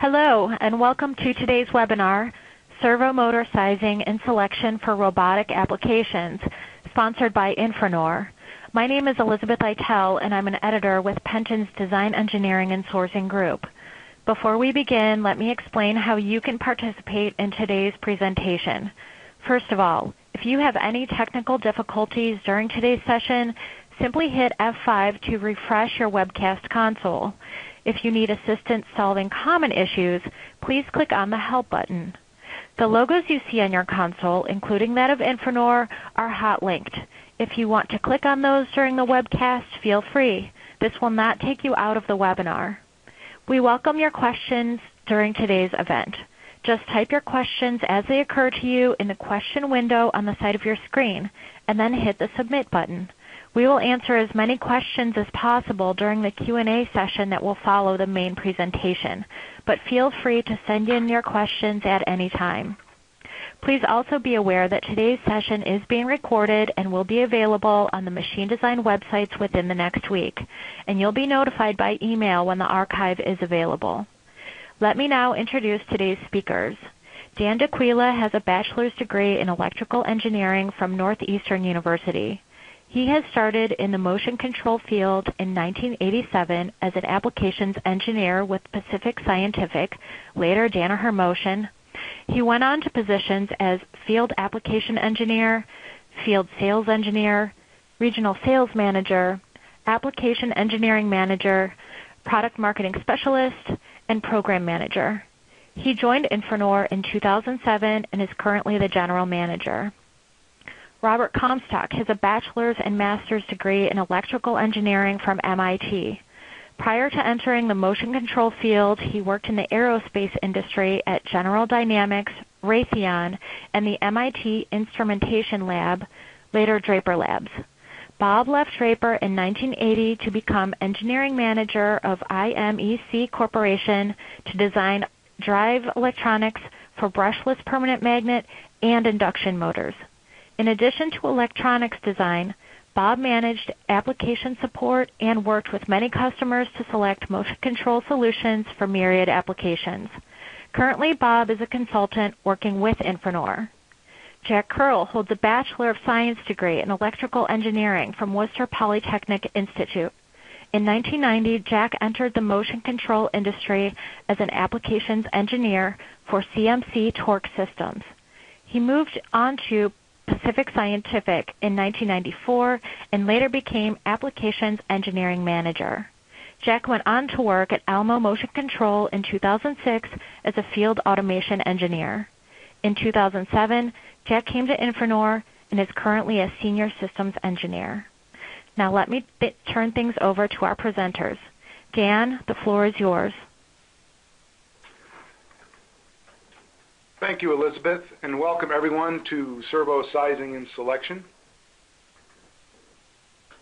Hello, and welcome to today's webinar, Servo Motor Sizing and Selection for Robotic Applications, sponsored by Infranor. My name is Elizabeth Eitel, and I'm an editor with Penton's Design Engineering and Sourcing Group. Before we begin, let me explain how you can participate in today's presentation. First of all, if you have any technical difficulties during today's session, simply hit F5 to refresh your webcast console. If you need assistance solving common issues, please click on the Help button. The logos you see on your console, including that of Infranor, are hot linked. If you want to click on those during the webcast, feel free. This will not take you out of the webinar. We welcome your questions during today's event. Just type your questions as they occur to you in the question window on the side of your screen, and then hit the Submit button. We will answer as many questions as possible during the Q&A session that will follow the main presentation, but feel free to send in your questions at any time. Please also be aware that today's session is being recorded and will be available on the machine design websites within the next week, and you'll be notified by email when the archive is available. Let me now introduce today's speakers. Dan D'Aquila has a bachelor's degree in electrical engineering from Northeastern University. He has started in the motion control field in 1987 as an applications engineer with Pacific Scientific, later Danaher Motion. He went on to positions as field application engineer, field sales engineer, regional sales manager, application engineering manager, product marketing specialist, and program manager. He joined Infranor in 2007 and is currently the general manager. Robert Comstock has a bachelor's and master's degree in electrical engineering from MIT. Prior to entering the motion control field, he worked in the aerospace industry at General Dynamics, Raytheon, and the MIT Instrumentation Lab, later Draper Labs. Bob left Draper in 1980 to become engineering manager of IMEC Corporation to design drive electronics for brushless permanent magnet and induction motors. In addition to electronics design, Bob managed application support and worked with many customers to select motion control solutions for myriad applications. Currently, Bob is a consultant working with Infranor. Jack Curl holds a Bachelor of Science degree in electrical engineering from Worcester Polytechnic Institute. In 1990, Jack entered the motion control industry as an applications engineer for CMC Torque Systems. He moved on to Pacific Scientific in 1994 and later became Applications Engineering Manager. Jack went on to work at Elmo Motion Control in 2006 as a field automation engineer. In 2007, Jack came to Infranor and is currently a senior systems engineer. Now let me turn things over to our presenters. Dan, the floor is yours. Thank you, Elizabeth, and welcome everyone to Servo Sizing and Selection.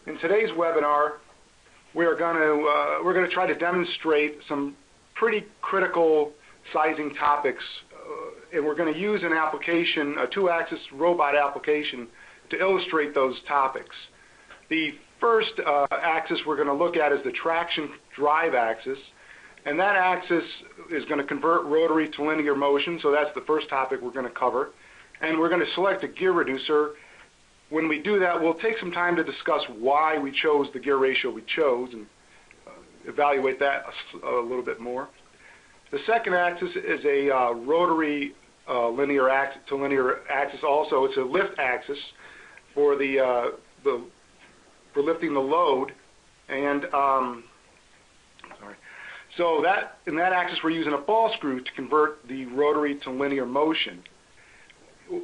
In today's webinar, we are going to uh, we're going to try to demonstrate some pretty critical sizing topics, uh, and we're going to use an application, a two-axis robot application, to illustrate those topics. The first uh, axis we're going to look at is the traction drive axis, and that axis is going to convert rotary to linear motion, so that's the first topic we're going to cover. And we're going to select a gear reducer. When we do that, we'll take some time to discuss why we chose the gear ratio we chose and uh, evaluate that a, little bit more. The second axis is a uh, rotary uh, linear axis to linear axis also. It's a lift axis for the, uh, the for lifting the load. And um, so that in that axis, we're using a ball screw to convert the rotary to linear motion.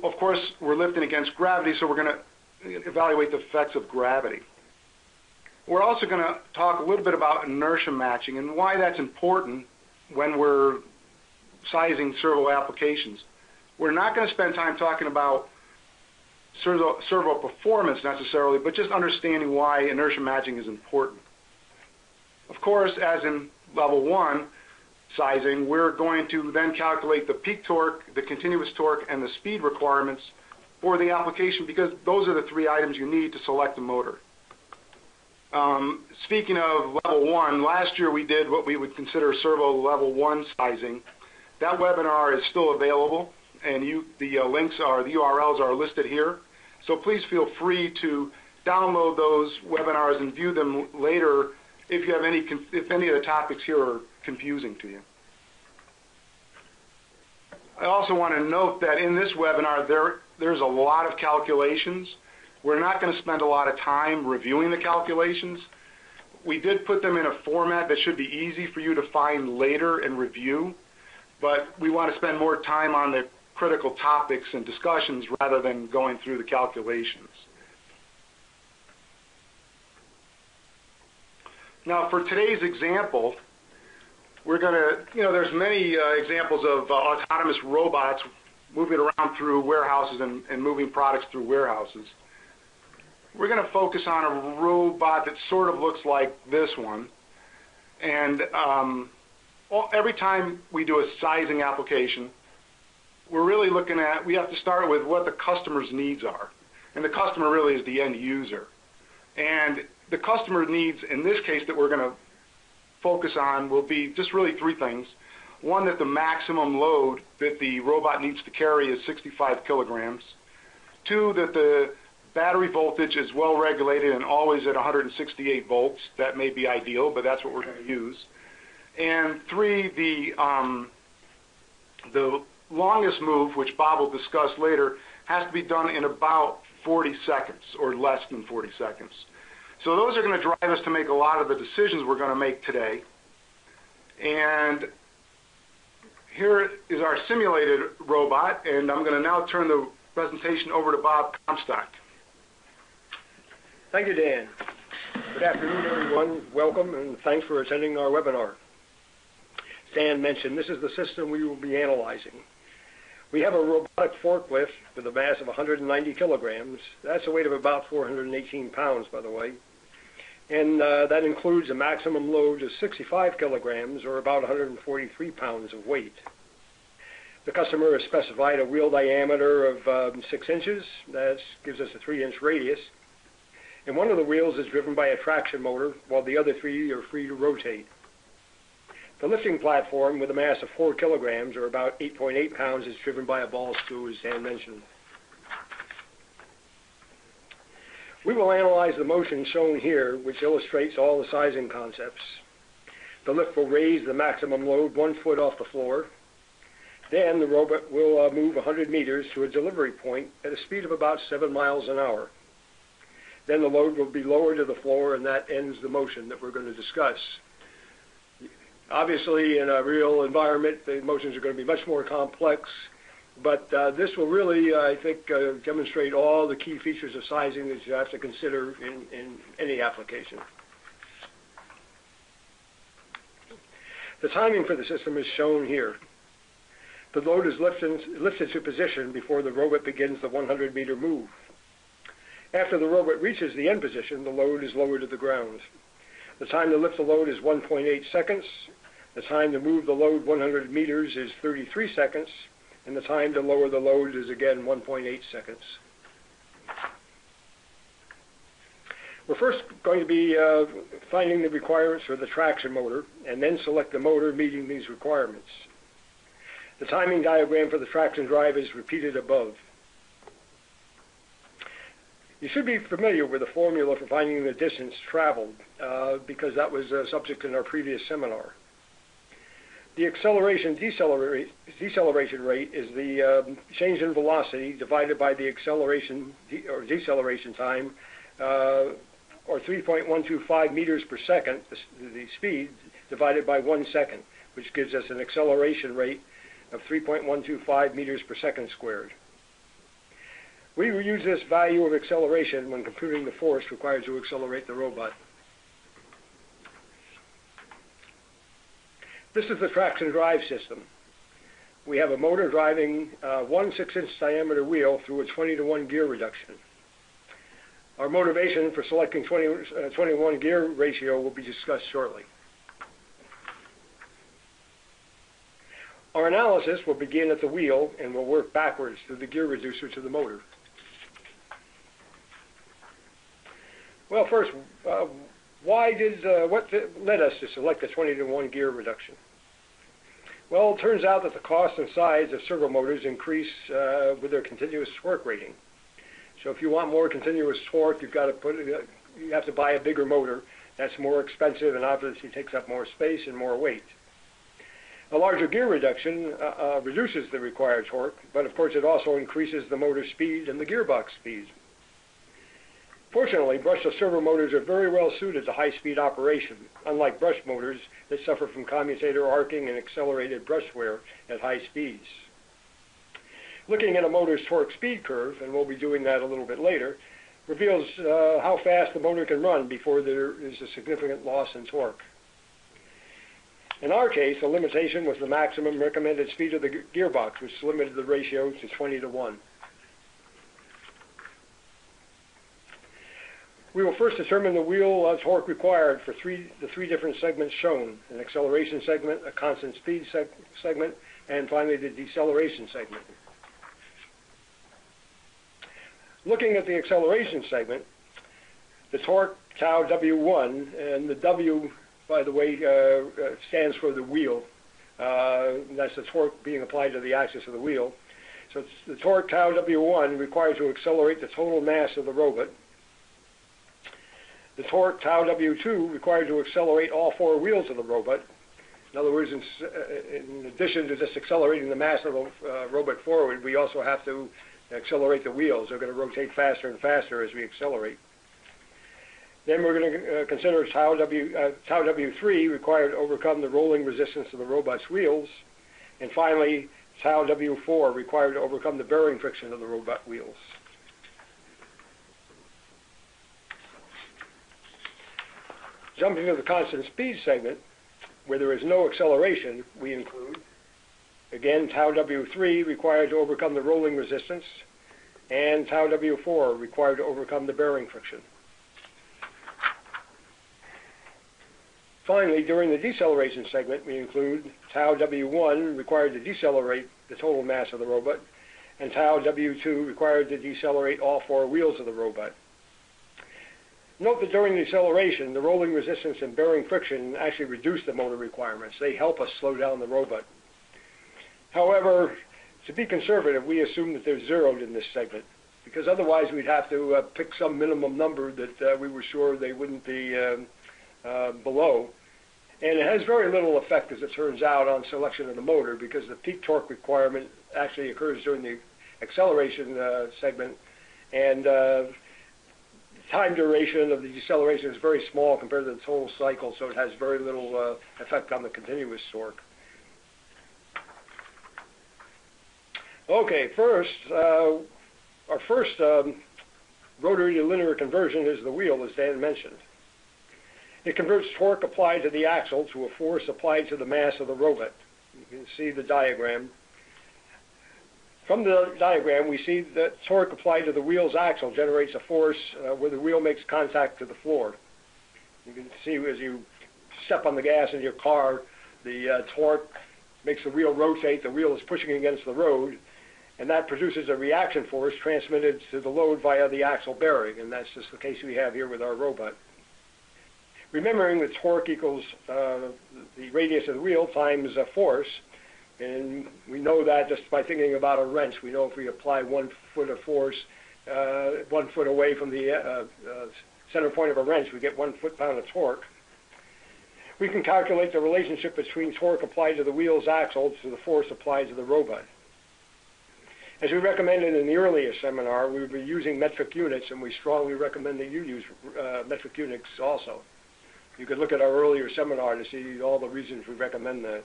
Of course, we're lifting against gravity, so we're going to evaluate the effects of gravity. We're also going to talk a little bit about inertia matching and why that's important when we're sizing servo applications. We're not going to spend time talking about servo, servo performance necessarily, but just understanding why inertia matching is important. Of course, as in level 1 sizing, we're going to then calculate the peak torque, the continuous torque, and the speed requirements for the application because those are the three items you need to select a motor. Um, speaking of level 1, last year we did what we would consider servo level 1 sizing. That webinar is still available, and you the uh, links are, the URLs are listed here. So please feel free to download those webinars and view them later if you have any if any of the topics here are confusing to you. I also want to note that in this webinar, there there's a lot of calculations. We're not going to spend a lot of time reviewing the calculations. We did put them in a format that should be easy for you to find later and review, but we want to spend more time on the critical topics and discussions rather than going through the calculations. Now, for today's example, we're gonna, you know, there's many uh, examples of uh, autonomous robots moving around through warehouses and moving products through warehouses. We're going to focus on a robot that sort of looks like this one. And um, every time we do a sizing application, we're really looking at, we have to start with what the customer's needs are, and the customer really is the end user. The customer needs, in this case, that we're going to focus on will be just really three things. One, that the maximum load that the robot needs to carry is 65 kilograms. Two, that the battery voltage is well-regulated and always at 168 volts. That may be ideal, but that's what we're going to use. And Three, the, um, the longest move, which Bob will discuss later, has to be done in about 40 seconds or less than 40 seconds. So those are going to drive us to make a lot of the decisions we're going to make today. And here is our simulated robot, and I'm going to now turn the presentation over to Bob Comstock. Thank you, Dan. Good afternoon, everyone. Welcome, and thanks for attending our webinar. Dan mentioned, this is the system we will be analyzing. We have a robotic forklift with a mass of 190 kilograms. That's a weight of about 418 pounds, by the way. And uh, that includes a maximum load of 65 kilograms or about 143 pounds of weight. The customer has specified a wheel diameter of um, six inches. That gives us a three-inch radius. And one of the wheels is driven by a traction motor, while the other three are free to rotate. The lifting platform with a mass of four kilograms or about 8.8 pounds is driven by a ball screw, as Dan mentioned. We will analyze the motion shown here, which illustrates all the sizing concepts. The lift will raise the maximum load one foot off the floor. Then the robot will uh, move 100 meters to a delivery point at a speed of about seven miles an hour. Then the load will be lowered to the floor, and that ends the motion that we're going to discuss. Obviously, in a real environment, the motions are going to be much more complex, Uh, this will really, uh, I think, uh, demonstrate all the key features of sizing that you have to consider in any application. The timing for the system is shown here. The load is lifted to position before the robot begins the 100-meter move. After the robot reaches the end position, the load is lowered to the ground. The time to lift the load is 1.8 seconds. The time to move the load 100 meters is 33 seconds, and the time to lower the load is again 1.8 seconds. We're first going to be uh, finding the requirements for the traction motor and then select the motor meeting these requirements. The timing diagram for the traction drive is repeated above. You should be familiar with the formula for finding the distance traveled, uh, because that was a subject in our previous seminar. The acceleration/deceleration rate is the um, change in velocity divided by the acceleration or deceleration time, uh, or 3.125 meters per second, the speed, divided by one second, which gives us an acceleration rate of 3.125 meters per second squared. We use this value of acceleration when computing the force required to accelerate the robot. This is the traction drive system. We have a motor driving uh, one six-inch diameter wheel through a 20 to one gear reduction. Our motivation for selecting 20:1 uh, gear ratio will be discussed shortly. Our analysis will begin at the wheel and will work backwards through the gear reducer to the motor. Well, first, uh, why did what led us to select the 20-to-1 gear reduction? Well, it turns out that the cost and size of servo motors increase with their continuous torque rating. So if you want more continuous torque, you have got to put uh you have to buy a bigger motor. That's more expensive and obviously takes up more space and more weight. A larger gear reduction reduces the required torque, but of course, it also increases the motor speed and the gearbox speed. Fortunately, brushless servo motors are very well suited to high-speed operation, unlike brush motors that suffer from commutator arcing and accelerated brush wear at high speeds. Looking at a motor's torque speed curve, and we'll be doing that a little bit later, reveals uh, how fast the motor can run before there is a significant loss in torque. In our case, the limitation was the maximum recommended speed of the gearbox, which limited the ratio to 20 to 1. We will first determine the wheel torque required for the three different segments shown, an acceleration segment, a constant speed segment, and finally, the deceleration segment. Looking at the acceleration segment, the torque tau W1, and the W, by the way, uh, uh, stands for the wheel. Uh, that's the torque being applied to the axis of the wheel. So the torque tau W1 required to accelerate the total mass of the robot. The torque tau W2 required to accelerate all four wheels of the robot. In other words, in uh, addition to just accelerating the mass of the uh, robot forward, we also have to accelerate the wheels. They're going to rotate faster and faster as we accelerate. Then we're going to uh, consider tau W3 required to overcome the rolling resistance of the robot's wheels. And finally, tau W4 required to overcome the bearing friction of the robot wheels. Jumping to the constant speed segment, where there is no acceleration, we include, again, tau W3 required to overcome the rolling resistance, and tau W4 required to overcome the bearing friction. Finally, during the deceleration segment, we include tau W1 required to decelerate the total mass of the robot, and tau W2 required to decelerate all four wheels of the robot. Note that during the acceleration, the rolling resistance and bearing friction actually reduce the motor requirements. They help us slow down the robot. However, to be conservative, we assume that they're zeroed in this segment, because otherwise we'd have to uh, pick some minimum number that uh, we were sure they wouldn't be um, uh, below. And it has very little effect, as it turns out, on selection of the motor, because the peak torque requirement actually occurs during the acceleration segment, and time duration of the deceleration is very small compared to the total cycle, so it has very little uh, effect on the continuous torque. Okay. first, uh, Our first um, rotary to linear conversion is the wheel, as Dan mentioned. It converts torque applied to the axle to a force applied to the mass of the robot. You can see the diagram. From the diagram, we see that torque applied to the wheel's axle generates a force uh, where the wheel makes contact to the floor. You can see as you step on the gas in your car, the uh, torque makes the wheel rotate. The wheel is pushing against the road, and that produces a reaction force transmitted to the load via the axle bearing, and that's just the case we have here with our robot. Remembering that torque equals uh, the radius of the wheel times a force, and we know that just by thinking about a wrench. We know if we apply one foot of force uh, one foot away from the uh, uh, center point of a wrench, we get one foot-pound of torque. We can calculate the relationship between torque applied to the wheel's axle to the force applied to the robot. As we recommended in the earlier seminar, we'll be using metric units, and we strongly recommend that you use metric units also. You could look at our earlier seminar to see all the reasons we recommend that.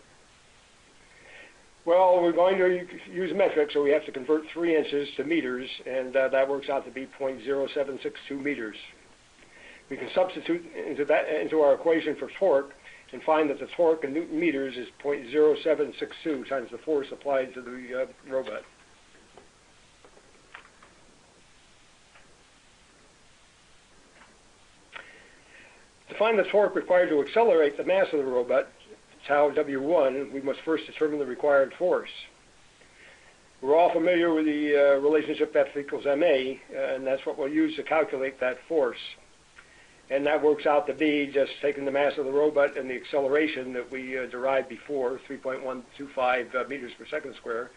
Well, we're going to use metric, so we have to convert three inches to meters, and uh, that works out to be 0.0762 meters. We can substitute into that, into our equation for torque and find that the torque in newton meters is 0.0762 times the force applied to the uh, robot. To find the torque required to accelerate the mass of the robot, tau W1, we must first determine the required force. We're all familiar with the uh, relationship F equals ma, uh, and that's what we'll use to calculate that force. and that works out to be just taking the mass of the robot and the acceleration that we uh, derived before, 3.125 meters per second square,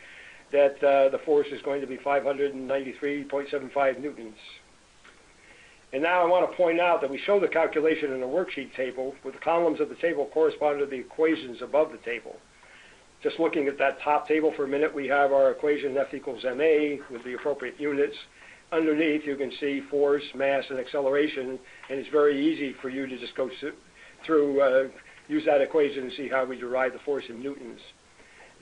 that the force is going to be 593.75 newtons. And now I want to point out that we show the calculation in a worksheet table, with the columns of the table correspond to the equations above the table. Just looking at that top table for a minute, we have our equation F equals ma with the appropriate units. Underneath, you can see force, mass, and acceleration, and it's very easy for you to just go through, uh, use that equation and see how we derive the force in newtons.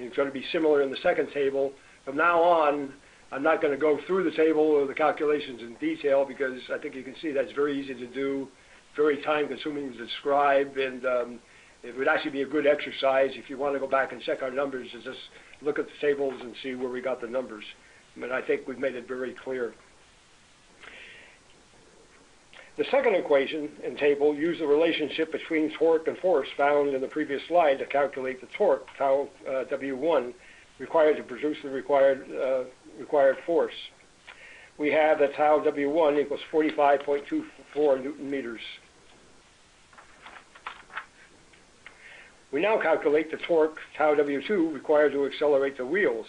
It's going to be similar in the second table. From now on, I'm not going to go through the table or the calculations in detail because I think you can see that's very easy to do, very time-consuming to describe, and um, it would actually be a good exercise if you want to go back and check our numbers to just look at the tables and see where we got the numbers. I think we've made it very clear. The second equation and table use the relationship between torque and force found in the previous slide to calculate the torque, tau uh, W1, required to produce the required uh, force. We have that tau W1 equals 45.24 newton meters. We now calculate the torque, tau W2, required to accelerate the wheels.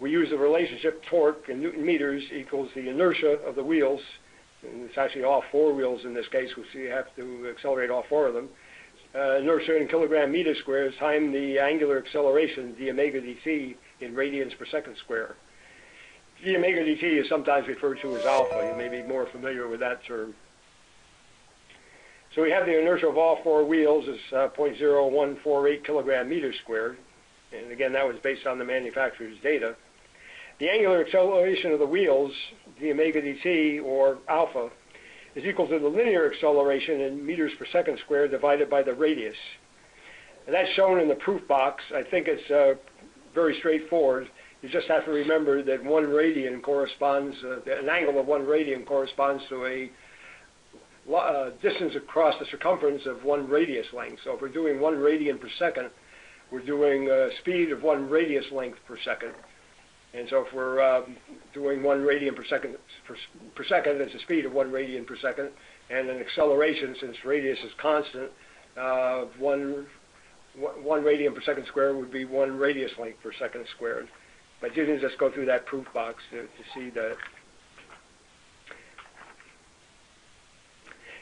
We use the relationship torque in newton meters equals the inertia of the wheels, and it's actually all four wheels in this case, which we have to accelerate all four of them. Uh, inertia in kilogram meter squares times the angular acceleration, d omega dt, in radians per second square. d omega dt is sometimes referred to as alpha. You may be more familiar with that term. So we have the inertia of all four wheels is uh, 0.0148 kilogram meters squared. And again, that was based on the manufacturer's data. The angular acceleration of the wheels, d omega dt, or alpha, is equal to the linear acceleration in meters per second squared divided by the radius. That's shown in the proof box. I think it's uh, very straightforward. You just have to remember that one radian corresponds, uh, an angle of one radian corresponds to a uh, distance across the circumference of one radius length. So if we're doing one radian per second, we're doing a speed of one radius length per second. And so, If we're um, doing one radian per second, it's a speed of one radian per second, and an acceleration, since radius is constant, of one radian per second squared would be one radius length per second squared. But you can just go through that proof box to see that.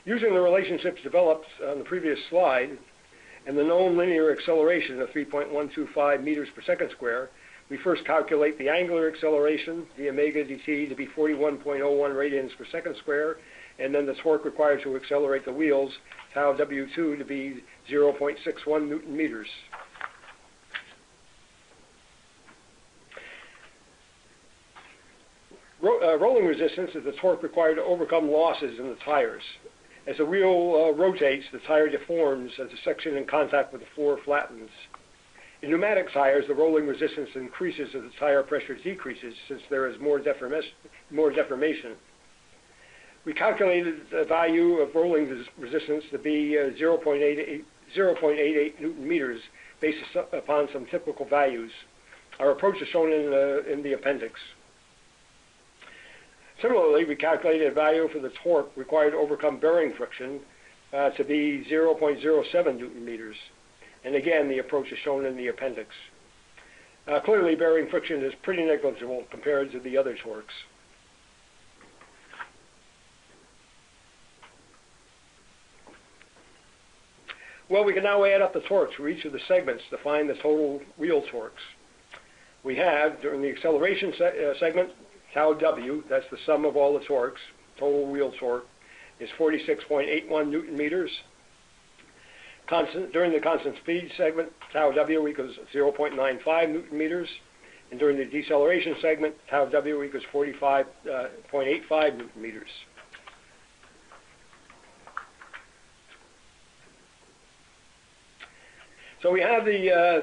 Using the relationships developed on the previous slide and the known linear acceleration of 3.125 meters per second squared, we first calculate the angular acceleration, the omega dt, to be 41.01 radians per second squared, and then the torque required to accelerate the wheels, tau W2, to be 0.61 newton meters. Uh, rolling resistance is the torque required to overcome losses in the tires. As the wheel uh, rotates, the tire deforms as the section in contact with the floor flattens. In pneumatic tires, the rolling resistance increases as the tire pressure decreases since there is more deformation. We calculated the value of rolling resistance to be uh, 0.88 newton meters based upon some typical values. Our approach is shown in the appendix. Similarly, we calculated a value for the torque required to overcome bearing friction uh, to be 0.07 newton meters. And again, the approach is shown in the appendix. Uh, clearly, bearing friction is pretty negligible compared to the other torques. Well, we can now add up the torques for each of the segments to find the total wheel torques. We have, during the acceleration uh, segment, tau W, that's the sum of all the torques, total wheel torque, is 46.81 newton meters. During the constant speed segment, tau W equals 0.95 newton meters. And during the deceleration segment, tau W equals 45.85 uh, newton meters. So we have the uh,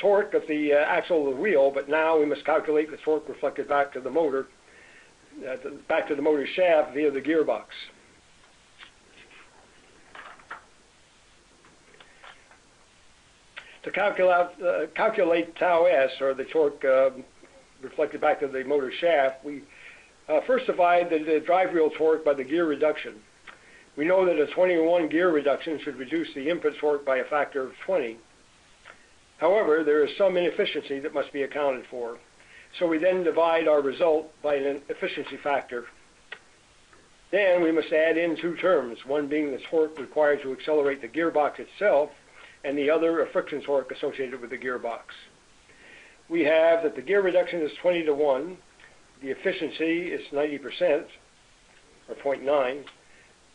torque of the uh, axle of the wheel, but now we must calculate the torque reflected back to the motor uh to back to the motor shaft via the gearbox. To uh, calculate tau S, or the torque um, reflected back to the motor shaft, we first divide the drive wheel torque by the gear reduction. We know that a 20-to-1 gear reduction should reduce the input torque by a factor of 20. However, there is some inefficiency that must be accounted for. So we then divide our result by an efficiency factor. Then we must add in two terms, one being the torque required to accelerate the gearbox itself, and the other a friction torque associated with the gearbox. We have that the gear reduction is 20 to 1, the efficiency is 90%, or 0.9,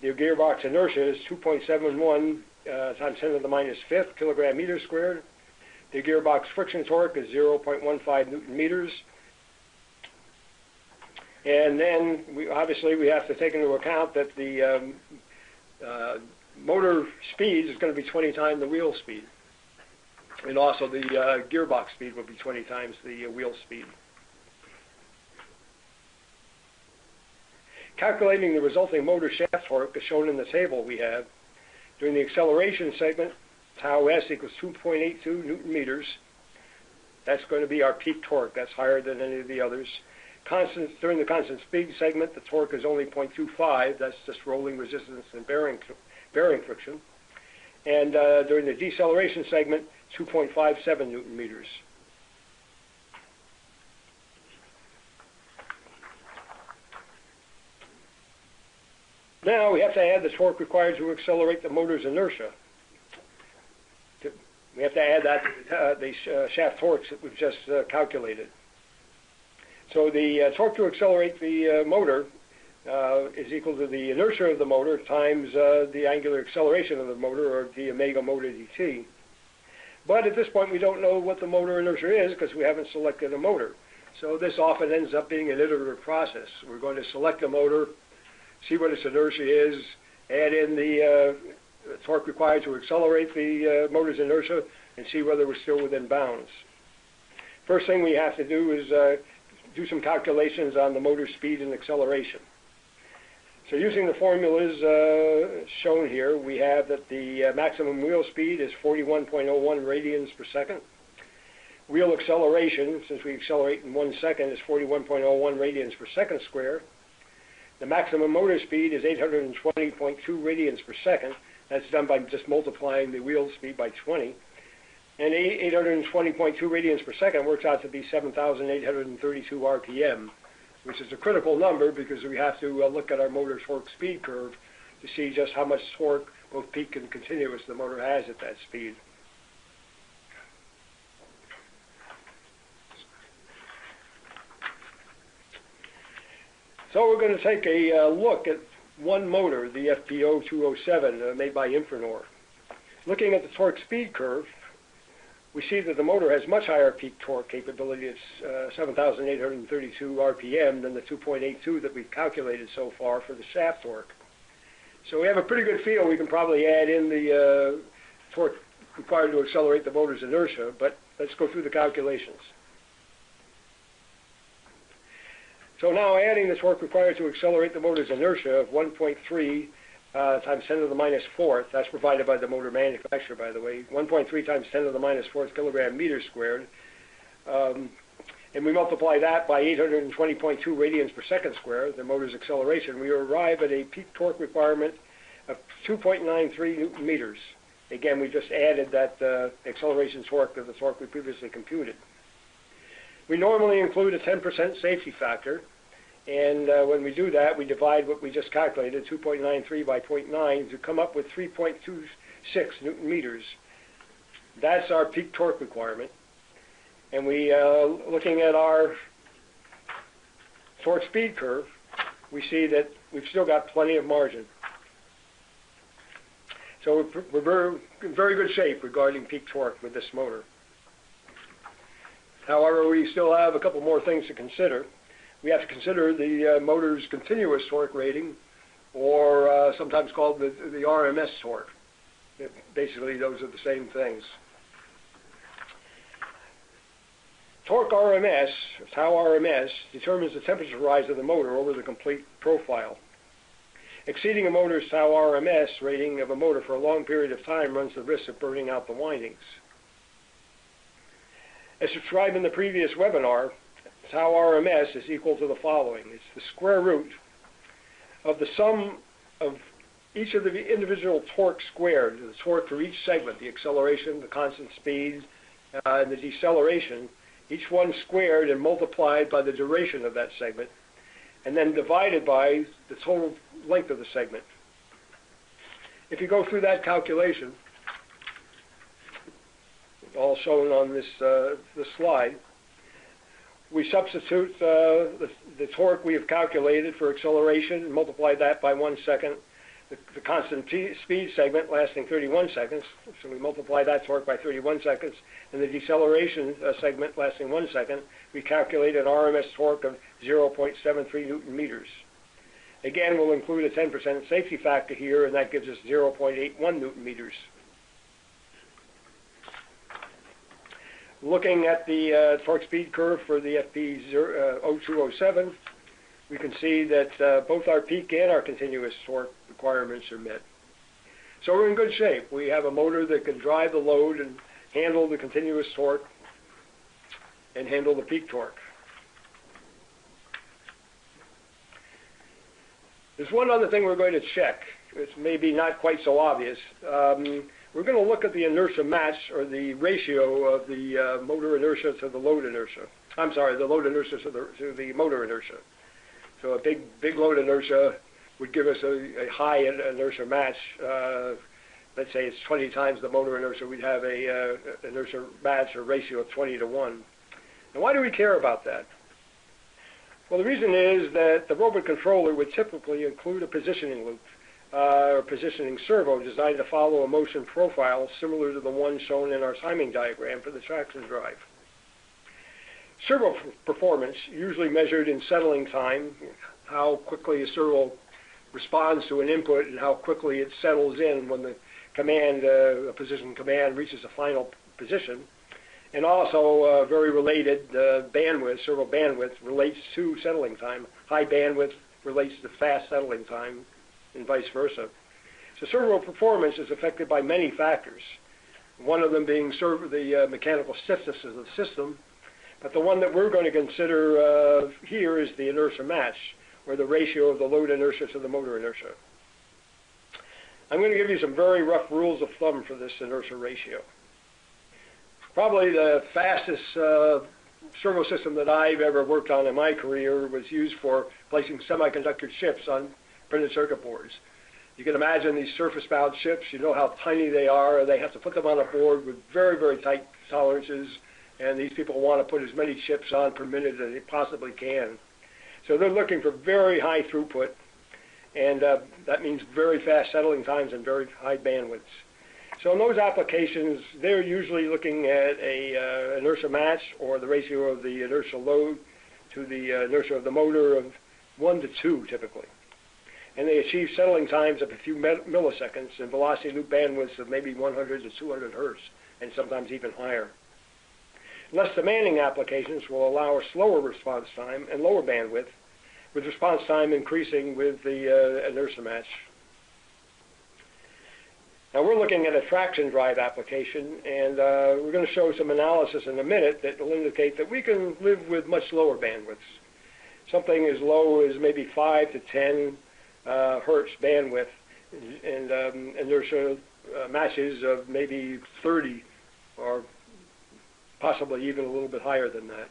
the gearbox inertia is 2.71 uh, times 10 to the minus fifth kilogram meter squared. The gearbox friction torque is 0.15 newton meters. And then we, obviously we have to take into account that the um, uh, motor speed is going to be 20 times the wheel speed. And also the uh, gearbox speed will be 20 times the uh, wheel speed. Calculating the resulting motor shaft torque is shown in the table we have. During the acceleration segment, tau s equals 2.82 newton meters. That's going to be our peak torque. That's higher than any of the others. Constant, during the constant speed segment, the torque is only 0.25. That's just rolling resistance and bearing, bearing friction. And uh, during the deceleration segment, 2.57 newton meters. Now we have to add the torque required to accelerate the motor's inertia. We have to add that to uh, the uh, shaft torques that we've just uh, calculated. So the torque to accelerate the motor is equal to the inertia of the motor times the angular acceleration of the motor, or the omega motor dt. But at this point, we don't know what the motor inertia is because we haven't selected a motor. So this often ends up being an iterative process. We're going to select a motor, see what its inertia is, add in the torque required to accelerate the uh, motor's inertia, and see whether we're still within bounds. First thing we have to do is uh, do some calculations on the motor speed and acceleration. So using the formulas uh, shown here, we have that the maximum wheel speed is 41.01 radians per second. Wheel acceleration, since we accelerate in one second, is 41.01 radians per second square. The maximum motor speed is 820.2 radians per second. That's done by just multiplying the wheel speed by 20. And 820.2 radians per second works out to be 7,832 RPM, which is a critical number because we have to uh, look at our motor torque speed curve to see just how much torque, both peak and continuous, the motor has at that speed. So we're going to take a uh, look at one motor, the FPO 207, uh, made by Infranor. Looking at the torque speed curve, we see that the motor has much higher peak torque capability. It's uh, 7,832 RPM than the 2.82 that we've calculated so far for the shaft torque. So we have a pretty good feel. We can probably add in the uh, torque required to accelerate the motor's inertia, but let's go through the calculations. So now adding this torque required to accelerate the motor's inertia of 1.3 uh, times 10 to the minus fourth, that's provided by the motor manufacturer, by the way, 1.3 times 10 to the minus fourth kilogram meter squared. Um, and we multiply that by 820.2 radians per second squared, the motor's acceleration, we arrive at a peak torque requirement of 2.93 newton meters. Again, we just added that uh, acceleration torque to the torque we previously computed. We normally include a 10% safety factor, when we do that, we divide what we just calculated, 2.93 by 0.9, to come up with 3.26 newton meters. That's our peak torque requirement. And we, uh, looking at our torque speed curve, we see that we've still got plenty of margin. So we're, in very good shape regarding peak torque with this motor. However, we still have a couple more things to consider we have to consider the uh, motor's continuous torque rating, or uh, sometimes called the, the RMS torque. Basically, those are the same things. Torque RMS, tau RMS, determines the temperature rise of the motor over the complete profile. Exceeding a motor's tau RMS rating of a motor for a long period of time runs the risk of burning out the windings. As described in the previous webinar, tau RMS is equal to the following. It's the square root of the sum of each of the individual torque squared, the torque for each segment, the acceleration, the constant speed, uh, and the deceleration, each one squared and multiplied by the duration of that segment, and then divided by the total length of the segment. If you go through that calculation, all shown on this, uh, this slide, we substitute uh, the, torque we have calculated for acceleration and multiply that by one second. The, the constant speed segment lasting 31 seconds, so we multiply that torque by 31 seconds, and the deceleration uh, segment lasting one second, we calculate an RMS torque of 0.73 newton meters. Again, we'll include a 10% safety factor here, and that gives us 0.81 newton meters. Looking at the uh, torque speed curve for the FP0207, uh, we can see that uh, both our peak and our continuous torque requirements are met. So we're in good shape. We have a motor that can drive the load and handle the continuous torque and handle the peak torque. There's one other thing we're going to check. It's maybe not quite so obvious. We're going to look at the inertia match or the ratio of the uh, motor inertia to the load inertia. I'm sorry, the load inertia to the, to the motor inertia. So a big, big load inertia would give us a, high inertia match. Uh, let's say it's 20 times the motor inertia, we'd have a uh, inertia match or ratio of 20 to 1. Now why do we care about that? Well, the reason is that the robot controller would typically include a positioning loop uh, positioning servo designed to follow a motion profile similar to the one shown in our timing diagram for the traction drive. Servo performance, usually measured in settling time, how quickly a servo responds to an input and how quickly it settles in when the command, uh, a position command reaches a final position. And also uh, very related, uh, bandwidth, servo bandwidth relates to settling time. High bandwidth relates to fast settling time and vice versa. So servo performance is affected by many factors, one of them being the uh, mechanical stiffness of the system, but the one that we're going to consider uh, here is the inertia match, or the ratio of the load inertia to the motor inertia. I'm going to give you some very rough rules of thumb for this inertia ratio. Probably the fastest uh, servo system that I've ever worked on in my career was used for placing semiconductor chips on printed circuit boards. You can imagine these surface-bound chips. You know how tiny they are. They have to put them on a board with very, very tight tolerances, and these people want to put as many chips on per minute as they possibly can. So they're looking for very high throughput, and uh, that means very fast settling times and very high bandwidths. So in those applications, they're usually looking at a uh, inertia match or the ratio of the inertial load to the uh, inertia of the motor of 1 to 2 typically and they achieve settling times of a few milliseconds and velocity loop bandwidths of maybe 100 to 200 hertz, and sometimes even higher. Less demanding applications will allow a slower response time and lower bandwidth, with response time increasing with the uh, inertia match. Now we're looking at a traction drive application, and uh, we're going to show some analysis in a minute that will indicate that we can live with much lower bandwidths. Something as low as maybe 5 to 10 uh, hertz bandwidth, and um, inertia uh, matches of maybe 30 or possibly even a little bit higher than that.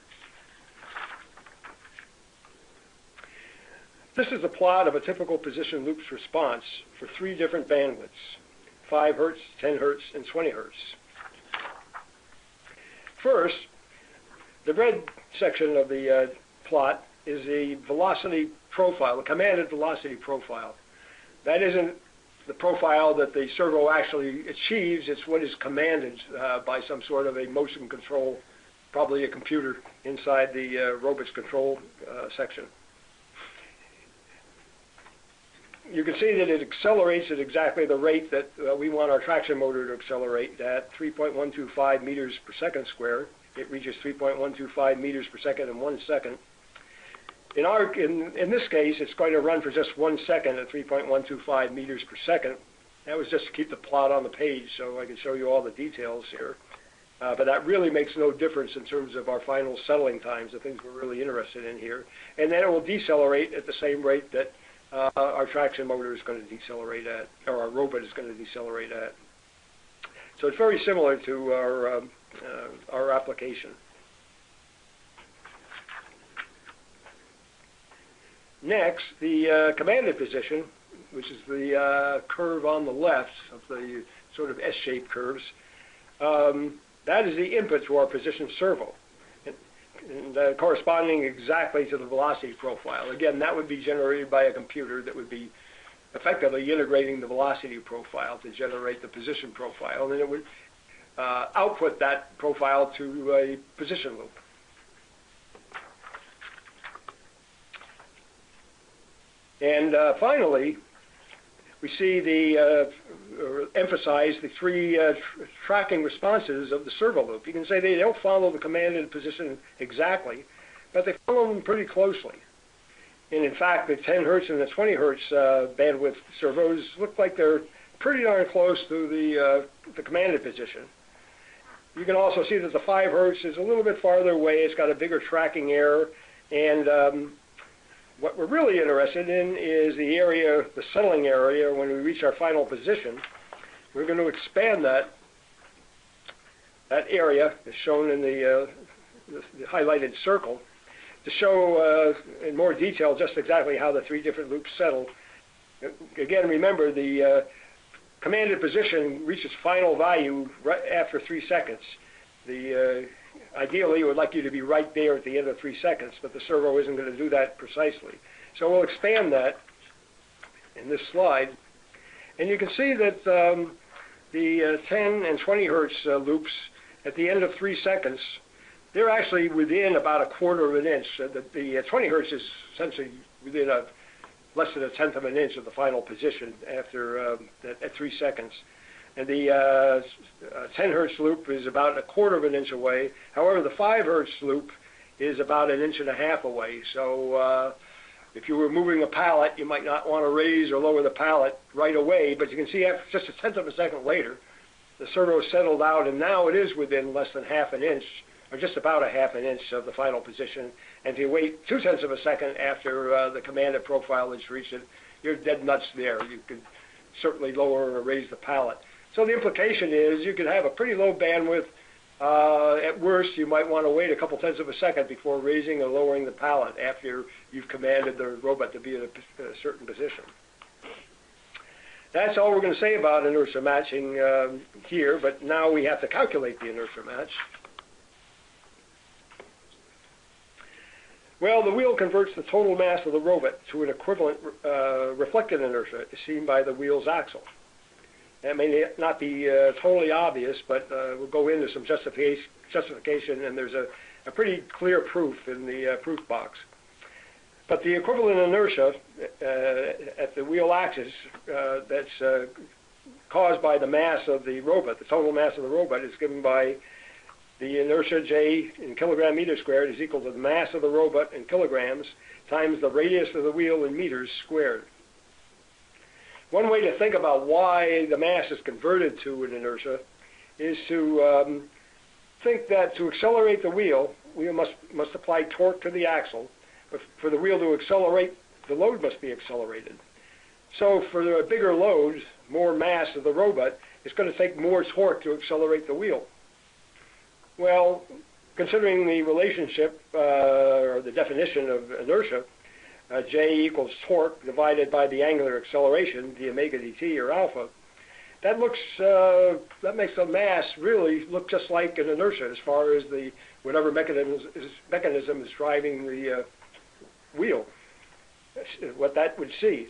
This is a plot of a typical position loop's response for three different bandwidths, 5 hertz, 10 hertz, and 20 hertz. First, the red section of the uh, plot is the velocity profile, the commanded velocity profile. That isn't the profile that the servo actually achieves, it's what is commanded uh, by some sort of a motion control, probably a computer inside the uh, robot's control uh, section. You can see that it accelerates at exactly the rate that uh, we want our traction motor to accelerate at 3.125 meters per second squared. It reaches 3.125 meters per second in one second. In, this case, it's going to run for just one second at 3.125 meters per second. That was just to keep the plot on the page so I can show you all the details here. Uh, but that really makes no difference in terms of our final settling times, the things we're really interested in here. And then it will decelerate at the same rate that uh, our traction motor is going to decelerate at, or our robot is going to decelerate at. So it's very similar to our, um, uh, our application. Next, the uh, commanded position, which is the uh, curve on the left of the sort of S-shaped curves, um, that is the input to our position servo, and, and uh, corresponding exactly to the velocity profile. Again, that would be generated by a computer that would be effectively integrating the velocity profile to generate the position profile, and it would uh, output that profile to a position loop. And uh, finally, we see the uh, emphasize the three uh, tr tracking responses of the servo loop. You can say they don't follow the command commanded position exactly, but they follow them pretty closely. And in fact, the 10 hertz and the 20 hertz uh, bandwidth servos look like they're pretty darn close to the uh, the commanded position. You can also see that the 5 hertz is a little bit farther away. It's got a bigger tracking error, and um, what we're really interested in is the area, the settling area, when we reach our final position. We're going to expand that. That area is shown in the, uh, the highlighted circle to show uh, in more detail just exactly how the three different loops settle. Again, remember the uh, commanded position reaches final value right after three seconds. The uh, Ideally, would like you to be right there at the end of three seconds, but the servo isn't going to do that precisely. So we'll expand that in this slide. And you can see that um, the uh, 10 and 20 hertz uh, loops at the end of three seconds, they're actually within about a quarter of an inch. Uh, the, the uh, 20 hertz is essentially within a less than a tenth of an inch of the final position after um, at, at three seconds and the uh, uh, 10 hertz loop is about a quarter of an inch away. However, the 5 hertz loop is about an inch and a half away. So uh, if you were moving a pallet, you might not want to raise or lower the pallet right away, but you can see after just a tenth of a second later, the servo settled out, and now it is within less than half an inch, or just about a half an inch of the final position. And if you wait two tenths of a second after the commanded profile is reached, you're dead nuts there. You could certainly lower or raise the pallet. So the implication is you could have a pretty low bandwidth. Uh, at worst, you might want to wait a couple tenths of a second before raising or lowering the pallet after you've commanded the robot to be in a, certain position. That's all we're going to say about inertia matching um, here, but now we have to calculate the inertia match. Well, the wheel converts the total mass of the robot to an equivalent uh, reflected inertia seen by the wheel's axle. That may not be uh, totally obvious, but uh, we'll go into some justification, and there's a, pretty clear proof in the uh, proof box. But the equivalent inertia at the wheel axis that's caused by the mass of the robot, the total mass of the robot, is given by the inertia J in kilogram meter squared is equal to the mass of the robot in kilograms times the radius of the wheel in meters squared. One way to think about why the mass is converted to an inertia is to um, think that to accelerate the wheel, we must, must apply torque to the axle. But for the wheel to accelerate, the load must be accelerated. So for the bigger load, more mass of the robot, it's going to take more torque to accelerate the wheel. Well, considering the relationship uh, or the definition of inertia, J equals torque divided by the angular acceleration, the omega dt or alpha. That looks, uh, that makes the mass really look just like an inertia as far as the whatever mechanism is, mechanism is driving the uh, wheel, what that would see.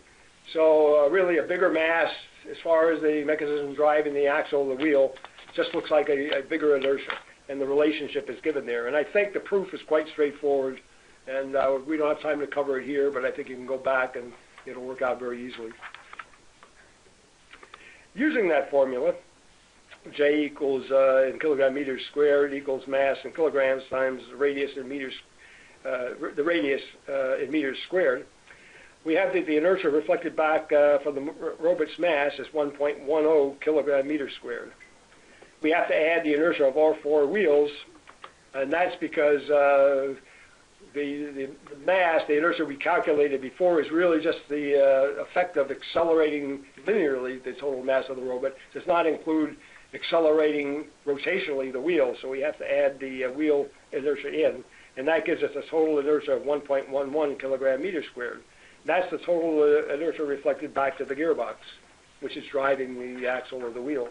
So uh, really a bigger mass as far as the mechanism driving the axle of the wheel just looks like a, a bigger inertia, and the relationship is given there. And I think the proof is quite straightforward and uh, we don't have time to cover it here, but I think you can go back and it'll work out very easily. Using that formula, J equals uh, in kilogram meters squared equals mass in kilograms times the radius in meters, uh, the radius uh, in meters squared. We have the, the inertia reflected back uh, from the robot's mass as 1.10 kilogram meters squared. We have to add the inertia of all four wheels, and that's because uh, the mass, the inertia we calculated before, is really just the uh, effect of accelerating linearly the total mass of the robot. It does not include accelerating rotationally the wheel, so we have to add the uh, wheel inertia in, and that gives us a total inertia of 1.11 kilogram meter squared. That's the total uh, inertia reflected back to the gearbox, which is driving the axle of the wheel.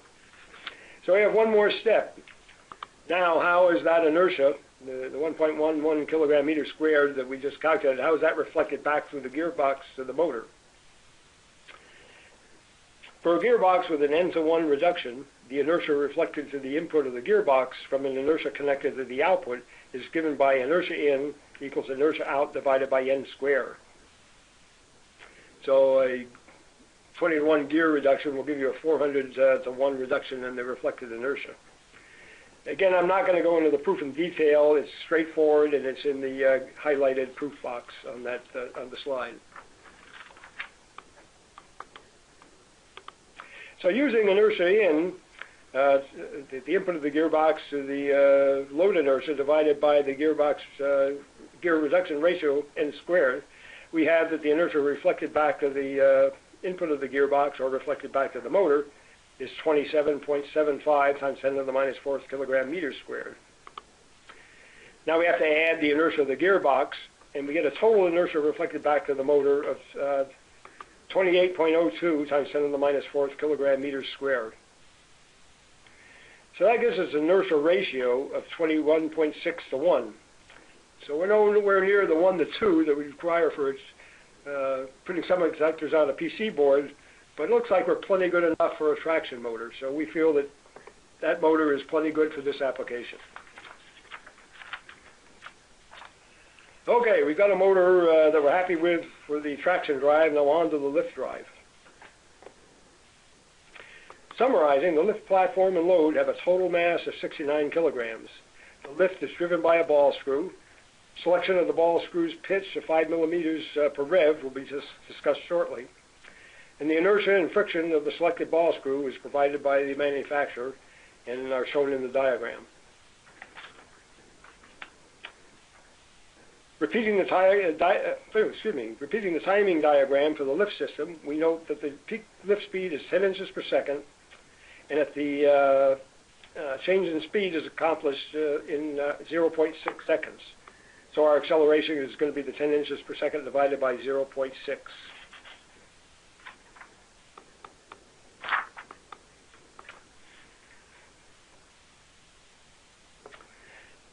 So we have one more step. Now, how is that inertia, the 1.11 kilogram meter squared that we just calculated, how is that reflected back through the gearbox to the motor? For a gearbox with an N-to-1 reduction, the inertia reflected to the input of the gearbox from an inertia connected to the output is given by inertia in equals inertia out divided by N squared. So a 20-to-1 gear reduction will give you a 400 uh, to 1 reduction in the reflected inertia. Again, I'm not going to go into the proof in detail. It's straightforward, and it's in the uh, highlighted proof box uh, on the slide. So using inertia in, uh, the input of the gearbox to the load inertia divided by the gearbox gear reduction ratio, N squared, we have that the inertia reflected back to the input of the gearbox or reflected back to the motor is 27.75 times 10 to the minus fourth kilogram meters squared. Now we have to add the inertia of the gearbox, and we get a total inertia reflected back to the motor of uh, 28.02 times 10 to the minus fourth kilogram meters squared. So that gives us an inertia ratio of 21.6 to 1. So we're nowhere near the 1 to 2 that we require for uh, putting some semiconductors on a PC board, it looks like we're plenty good enough for a traction motor. So we feel that that motor is plenty good for this application. Okay, we've got a motor uh, that we're happy with for the traction drive. Now on to the lift drive. Summarizing, the lift platform and load have a total mass of 69 kilograms. The lift is driven by a ball screw. Selection of the ball screw's pitch of 5 millimeters uh, per rev will be just discussed shortly. And the inertia and friction of the selected ball screw is provided by the manufacturer and are shown in the diagram. Repeating the uh, uh, oh, timing diagram for the lift system, we note that the peak lift speed is 10 inches per second, and that the uh, change in speed is accomplished in 0.6 seconds. So our acceleration is going to be the 10 inches per second divided by 0.6.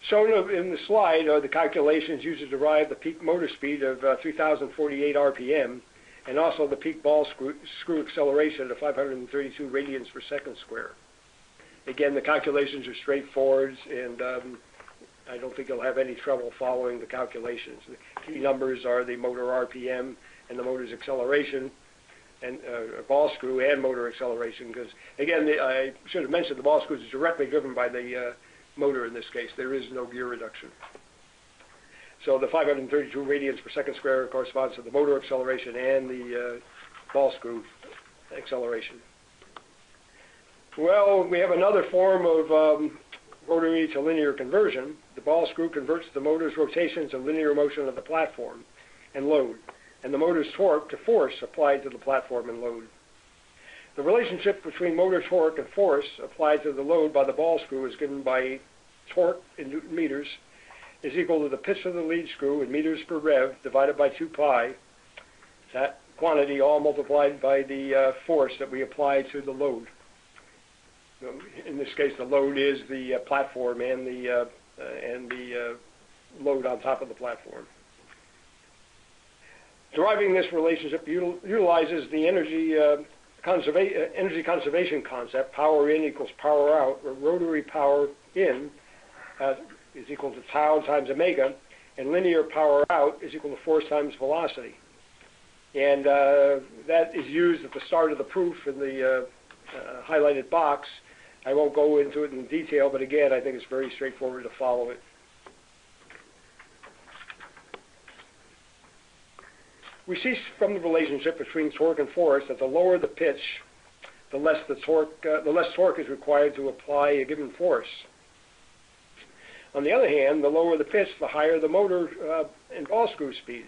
Shown in the slide are the calculations used to derive the peak motor speed of uh, 3,048 RPM, and also the peak ball screw acceleration of 532 radians per second square. Again, the calculations are straightforward, and um, I don't think you'll have any trouble following the calculations. The key numbers are the motor RPM and the motor's acceleration, and uh, ball screw and motor acceleration, because again, I should have mentioned the ball screw is directly driven by the uh, motor in this case. There is no gear reduction. So the 532 radians per second square corresponds to the motor acceleration and the uh, ball screw acceleration. Well, we have another form of um, rotary to linear conversion. The ball screw converts the motor's rotation to linear motion of the platform and load, and the motor's torque to force applied to the platform and load. The relationship between motor torque and force applied to the load by the ball screw is given by torque in newton meters is equal to the pitch of the lead screw in meters per rev divided by 2 pi. That quantity all multiplied by the uh, force that we apply to the load. In this case, the load is the uh, platform and the uh, uh and the load on top of the platform. Deriving this relationship utilizes the energy Uh, conservation concept, power in equals power out, rotary power in uh, is equal to tau times omega, and linear power out is equal to force times velocity. And uh, that is used at the start of the proof in the uh, highlighted box. I won't go into it in detail, but again, I think it's very straightforward to follow it. We see from the relationship between torque and force that the lower the pitch, the less the torque uh the less torque is required to apply a given force. On the other hand, the lower the pitch, the higher the motor uh, and ball screw speed.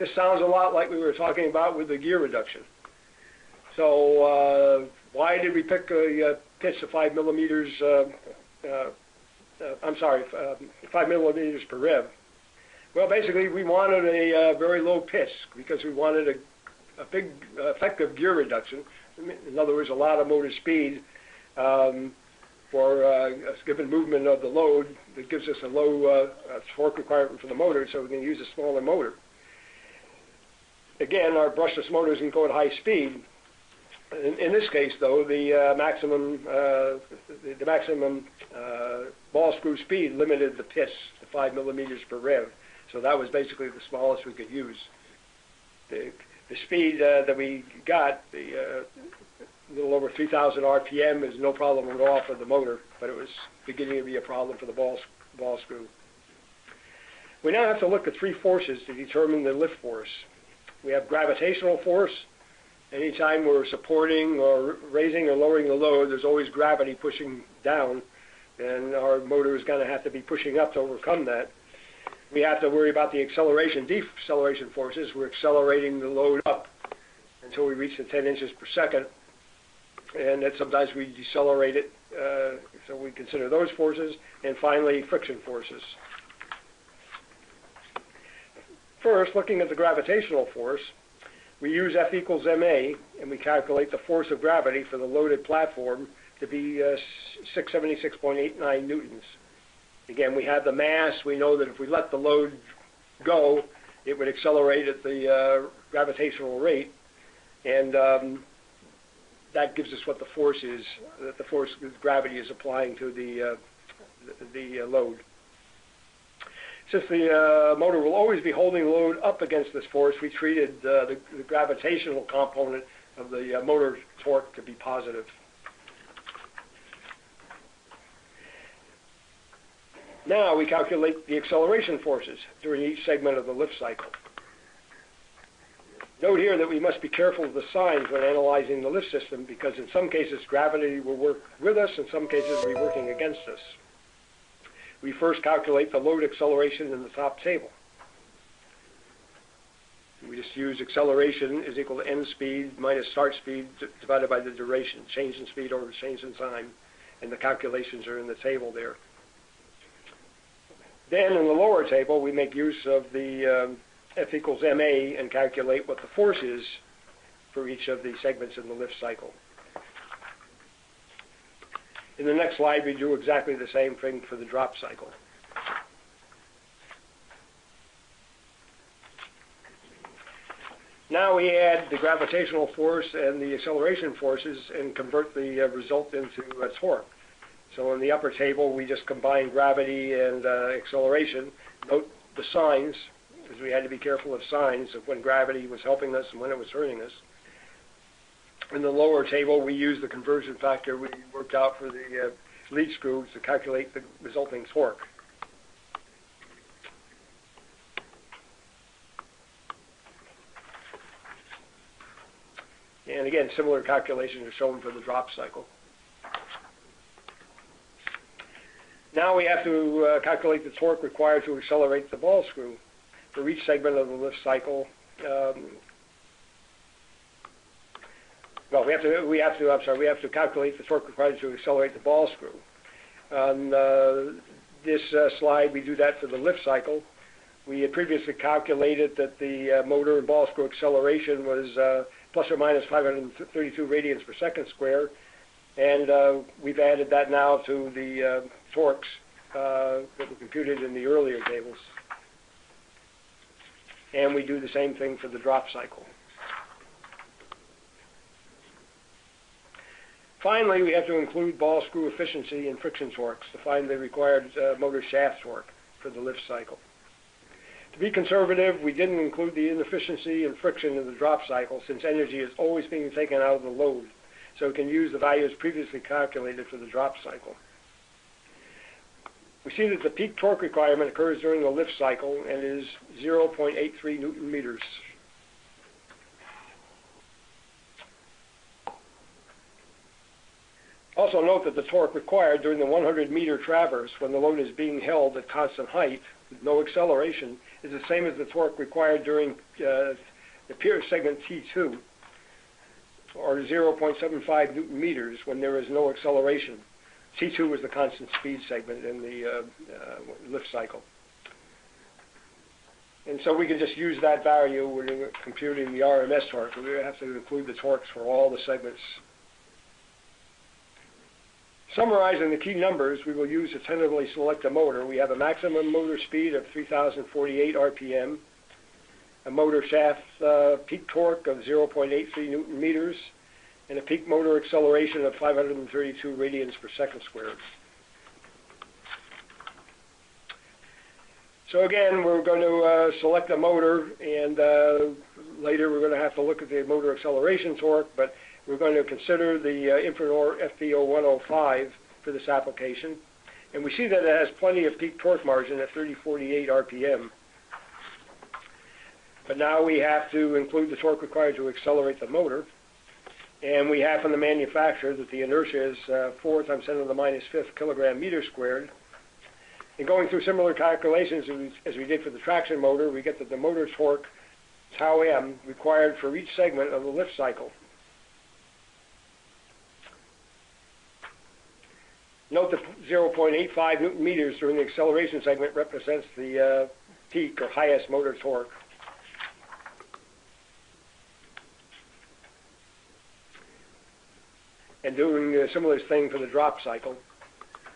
This sounds a lot like we were talking about with the gear reduction. So uh, why did we pick a pitch of 5 millimeters? Uh, I'm sorry, 5 millimeters per rev. Well, basically, we wanted a uh, very low pitch because we wanted a big effective gear reduction. In other words, a lot of motor speed um, for uh, a given movement of the load that gives us a low uh, torque requirement for the motor, so we can use a smaller motor. Again, our brushless motors can go at high speed. In this case, though, the maximum the maximum ball screw speed limited the pitch to 5 millimeters per rev. So that was basically the smallest we could use. The speed uh, that we got, a uh, little over 3,000 RPM, is no problem at all for the motor, but it was beginning to be a problem for the ball screw. We now have to look at three forces to determine the lift force. We have gravitational force. Anytime we're supporting or raising or lowering the load, there's always gravity pushing down, and our motor is going to have to be pushing up to overcome that. We have to worry about the acceleration, deceleration forces. We're accelerating the load up until we reach the 10 inches per second, and then sometimes we decelerate it, uh, so we consider those forces. And finally, friction forces. First, looking at the gravitational force, we use F equals ma, and we calculate the force of gravity for the loaded platform to be uh, 676.89 newtons. Again, we have the mass. We know that if we let the load go, it would accelerate at the uh, gravitational rate, and um, that gives us what the force is, that the force gravity is applying to the uh, the uh, load. Since the motor will always be holding the load up against this force, we treated the gravitational component of the motor torque to be positive. Now we calculate the acceleration forces during each segment of the lift cycle. Note here that we must be careful of the signs when analyzing the lift system because in some cases, gravity will work with us. In some cases, will be working against us. We first calculate the load acceleration in the top table. We just use acceleration is equal to end speed minus start speed divided by the duration, change in speed over change in time, and the calculations are in the table there. Then in the lower table, we make use of the um, F equals ma and calculate what the force is for each of the segments in the lift cycle. In the next slide, we do exactly the same thing for the drop cycle. Now we add the gravitational force and the acceleration forces and convert the uh, result into a torque. So in the upper table, we just combine gravity and uh, acceleration. Note the signs because we had to be careful of signs of when gravity was helping us and when it was hurting us. In the lower table, we use the conversion factor we worked out for the uh, lead screws to calculate the resulting torque. And again, similar calculations are shown for the drop cycle. Now we have to uh, calculate the torque required to accelerate the ball screw for each segment of the lift cycle. Um, well, we have to, we have to, I'm sorry, we have to calculate the torque required to accelerate the ball screw. On uh, this uh, slide, we do that for the lift cycle. We had previously calculated that the motor and ball screw acceleration was plus or minus 532 radians per second squared, and we've added that now to the torques uh, that were computed in the earlier tables. And we do the same thing for the drop cycle. Finally, we have to include ball screw efficiency and friction torques to find the required uh, motor shaft torque for the lift cycle. To be conservative, we didn't include the inefficiency and friction in the drop cycle since energy is always being taken out of the load, so we can use the values previously calculated for the drop cycle. We see that the peak torque requirement occurs during the lift cycle and is 0.83 newton meters. Also, note that the torque required during the 100-meter traverse when the load is being held at constant height with no acceleration is the same as the torque required during uh, the pier segment T2, or 0.75 newton meters when there is no acceleration. T2 was the constant speed segment in the uh, uh, lift cycle. And so we can just use that value when we're computing the RMS torque. We have to include the torques for all the segments. Summarizing the key numbers, we will use to tentatively select a motor. We have a maximum motor speed of 3,048 RPM, a motor shaft uh, peak torque of 0.83 newton meters, and a peak motor acceleration of 532 radians per second squared. So again, we're going to uh, select a motor, and uh, later we're going to have to look at the motor acceleration torque, but we're going to consider the uh, Infranor FPO 105 for this application. And we see that it has plenty of peak torque margin at 3048 RPM. But now we have to include the torque required to accelerate the motor. And we have from the manufacturer that the inertia is uh, 4 times 10 to the minus fifth kilogram meter squared. And going through similar calculations as we, did for the traction motor, we get that the motor torque tau m required for each segment of the lift cycle. Note that 0.85 newton meters during the acceleration segment represents the uh, peak or highest motor torque. And doing a similar thing for the drop cycle.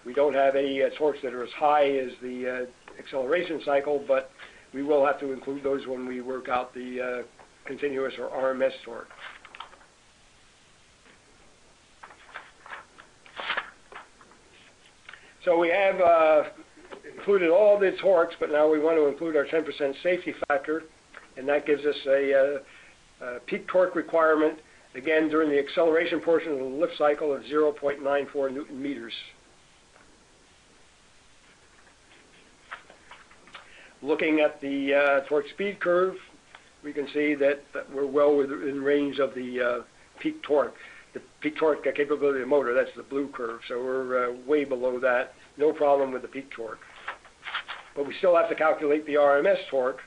We don't have any uh, torques that are as high as the uh, acceleration cycle, but we will have to include those when we work out the uh, continuous or RMS torque. So we have included all the torques, but now we want to include our 10% safety factor, and that gives us a peak torque requirement, again, during the acceleration portion of the lift cycle of 0.94 newton meters. Looking at the uh, torque speed curve, we can see that we're well within range of the uh, peak torque. The peak torque capability of the motor, that's the blue curve. So we're uh, way below that. No problem with the peak torque. But we still have to calculate the RMS torque,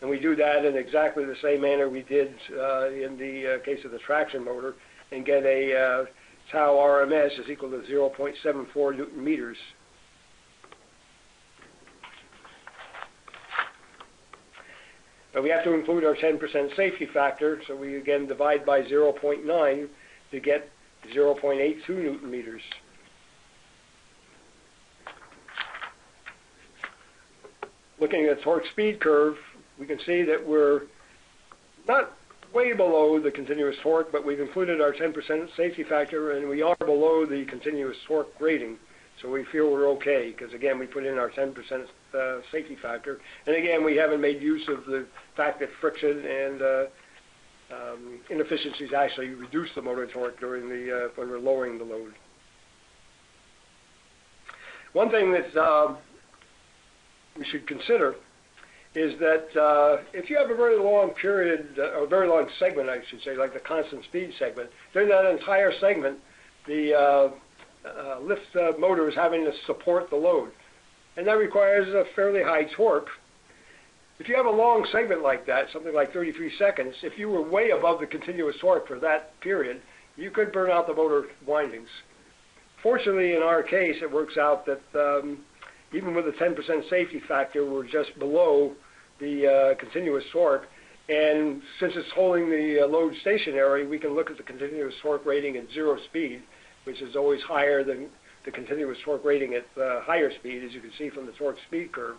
and we do that in exactly the same manner we did uh, in the uh, case of the traction motor, and get a uh, tau RMS is equal to 0.74 newton meters. But we have to include our 10% safety factor, so we again divide by 0.9 to get 0.82 newton meters. Looking at the torque speed curve, we can see that we're not way below the continuous torque, but we've included our 10% safety factor, and we are below the continuous torque rating. So we feel we're okay because, again, we put in our 10% uh, safety factor. And again, we haven't made use of the fact that friction and uh, um, inefficiencies actually reduce the motor torque during the uh, when we're lowering the load. One thing that uh, we should consider is that uh, if you have a very long period, or a very long segment, I should say, like the constant speed segment, during that entire segment, the uh, uh, lift motor is having to support the load. And that requires a fairly high torque. If you have a long segment like that, something like 33 seconds, if you were way above the continuous torque for that period, you could burn out the motor windings. Fortunately, in our case, it works out that um, even with a 10% safety factor, we're just below the uh, continuous torque. And since it's holding the uh, load stationary, we can look at the continuous torque rating at zero speed which is always higher than the continuous torque rating at uh, higher speed, as you can see from the torque speed curve.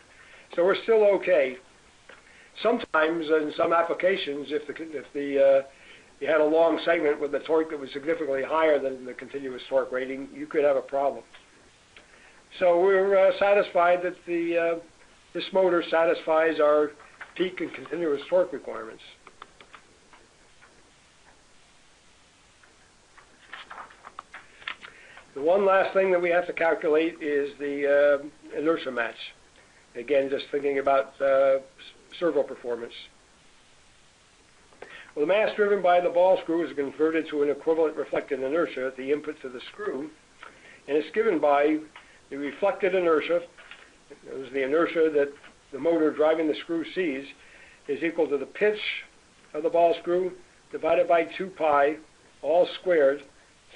So we're still okay. Sometimes in some applications, if the, if the you had a long segment with a torque that was significantly higher than the continuous torque rating, you could have a problem. So we're satisfied that the this motor satisfies our peak and continuous torque requirements. The one last thing that we have to calculate is the uh, inertia match. Again, just thinking about uh, servo performance. Well, the mass driven by the ball screw is converted to an equivalent reflected inertia at the input to the screw. and it's given by the reflected inertia. It was the inertia that the motor driving the screw sees is equal to the pitch of the ball screw divided by 2 pi, all squared,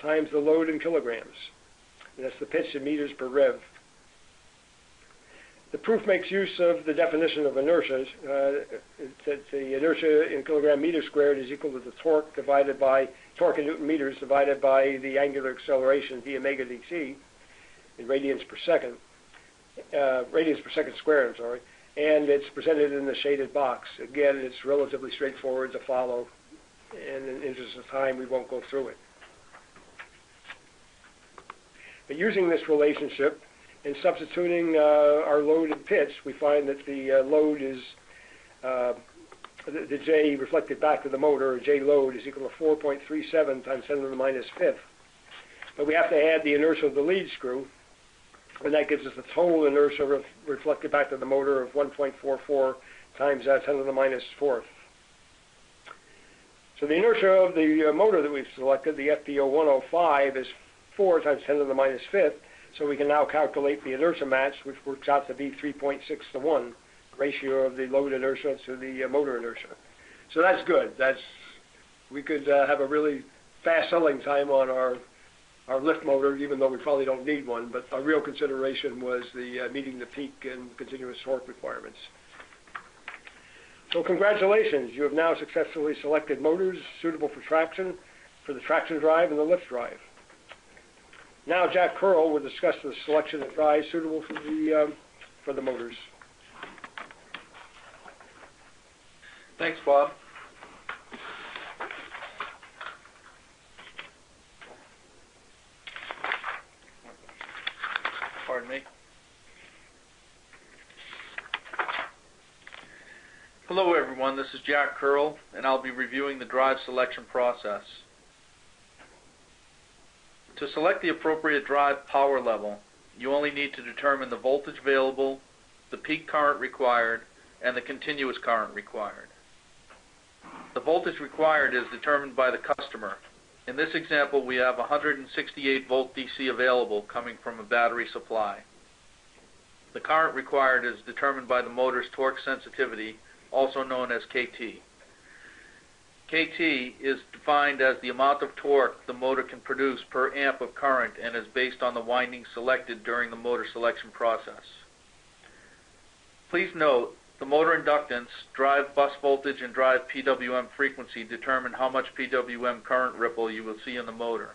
times the load in kilograms. And that's the pitch in meters per rev. The proof makes use of the definition of inertia. Uh, that the inertia in kilogram meter squared is equal to the torque divided by torque in newton meters divided by the angular acceleration d omega dt in radians per second, uh, radians per second squared. I'm sorry, and it's presented in the shaded box. Again, it's relatively straightforward to follow, and in the interest of time, we won't go through it. But using this relationship, and substituting uh, our load and pitch, we find that the uh, load is uh, the, the J reflected back to the motor, J load, is equal to 4.37 times 10 to the minus fifth. But we have to add the inertia of the lead screw, and that gives us the total inertia re reflected back to the motor of 1.44 times uh, 10 to the minus fourth. So the inertia of the uh, motor that we've selected, the FPO 105, is 4 times 10 to the minus fifth, so we can now calculate the inertia match, which works out to be 3.6 to 1 ratio of the load inertia to the uh, motor inertia. So that's good. That's we could uh, have a really fast settling time on our our lift motor, even though we probably don't need one. But our real consideration was the uh, meeting the peak and continuous torque requirements. So congratulations, you have now successfully selected motors suitable for traction, for the traction drive and the lift drive. Now Jack Curl will discuss the selection of drives suitable for the, um, for the motors. Thanks, Bob. Pardon me. Hello everyone, this is Jack Curl, and I'll be reviewing the drive selection process. To select the appropriate drive power level, you only need to determine the voltage available, the peak current required, and the continuous current required. The voltage required is determined by the customer. In this example, we have 168 volt DC available coming from a battery supply. The current required is determined by the motor's torque sensitivity, also known as KT. KT is defined as the amount of torque the motor can produce per amp of current and is based on the winding selected during the motor selection process. Please note, the motor inductance, drive bus voltage, and drive PWM frequency determine how much PWM current ripple you will see in the motor.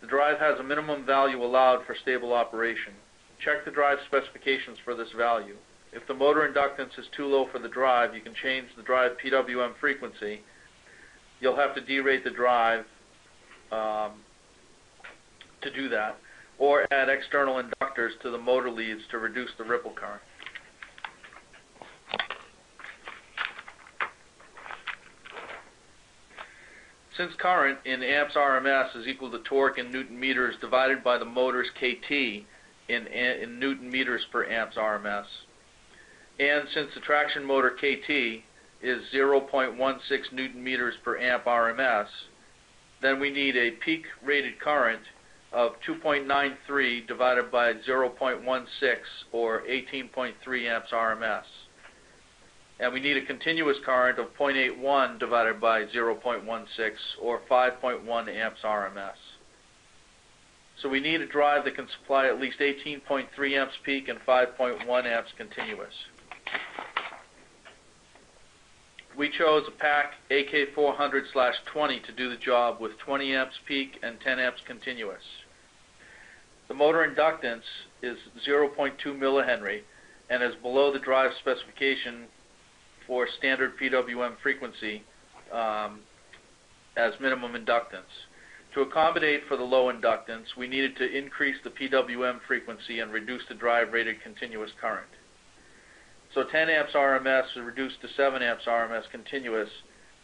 The drive has a minimum value allowed for stable operation. Check the drive specifications for this value. If the motor inductance is too low for the drive, you can change the drive PWM frequency you'll have to derate the drive um, to do that, or add external inductors to the motor leads to reduce the ripple current. Since current in amps RMS is equal to torque in newton meters divided by the motor's KT in, in newton meters per amps RMS, and since the traction motor KT is 0.16 newton meters per amp RMS, then we need a peak rated current of 2.93 divided by 0.16 or 18.3 amps RMS. And we need a continuous current of 0.81 divided by 0.16 or 5.1 amps RMS. So we need a drive that can supply at least 18.3 amps peak and 5.1 amps continuous we chose a PAC AK400/20 to do the job with 20 amps peak and 10 amps continuous. The motor inductance is 0.2 millihenry and is below the drive specification for standard PWM frequency um, as minimum inductance. To accommodate for the low inductance, we needed to increase the PWM frequency and reduce the drive rated continuous current. So 10 amps RMS is reduced to 7 amps RMS continuous,